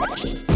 Let's keep.